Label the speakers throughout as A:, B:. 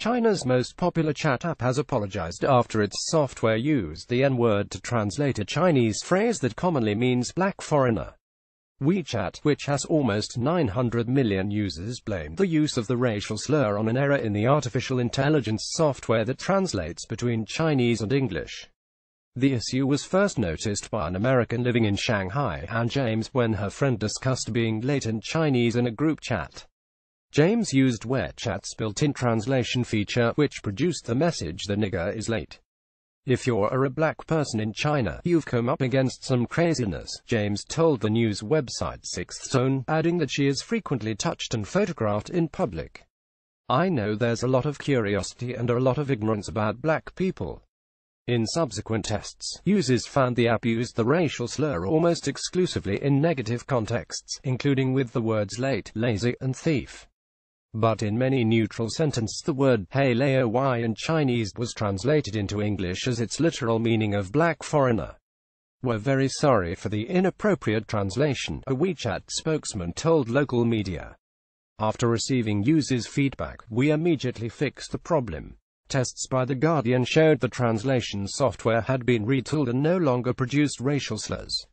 A: China's most popular chat app has apologized after its software used the N-word to translate a Chinese phrase that commonly means black foreigner. WeChat, which has almost 900 million users, blamed the use of the racial slur on an error in the artificial intelligence software that translates between Chinese and English. The issue was first noticed by an American living in Shanghai, Ann James, when her friend discussed being late in Chinese in a group chat. James used WeChat's built-in translation feature, which produced the message the nigger is late. If you're a black person in China, you've come up against some craziness, James told the news website Sixth Tone, adding that she is frequently touched and photographed in public. I know there's a lot of curiosity and a lot of ignorance about black people. In subsequent tests, users found the app used the racial slur almost exclusively in negative contexts, including with the words late, lazy, and thief. But in many neutral sentences the word hey y in Chinese was translated into English as its literal meaning of black foreigner. We're very sorry for the inappropriate translation, a WeChat spokesman told local media. After receiving users' feedback, we immediately fixed the problem. Tests by The Guardian showed the translation software had been retooled and no longer produced racial slurs.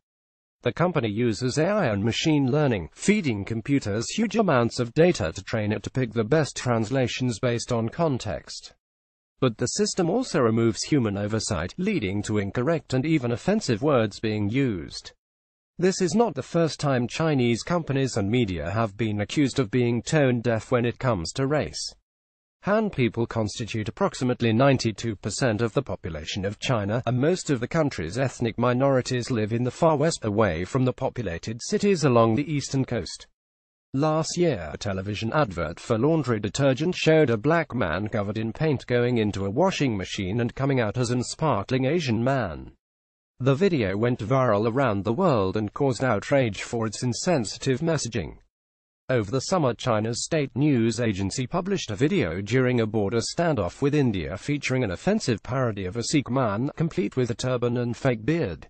A: The company uses AI and machine learning, feeding computers huge amounts of data to train it to pick the best translations based on context. But the system also removes human oversight, leading to incorrect and even offensive words being used. This is not the first time Chinese companies and media have been accused of being tone deaf when it comes to race. Han people constitute approximately 92% of the population of China, and most of the country's ethnic minorities live in the far west, away from the populated cities along the eastern coast. Last year, a television advert for laundry detergent showed a black man covered in paint going into a washing machine and coming out as an sparkling Asian man. The video went viral around the world and caused outrage for its insensitive messaging. Over the summer China's state news agency published a video during a border standoff with India featuring an offensive parody of a Sikh man, complete with a turban and fake beard.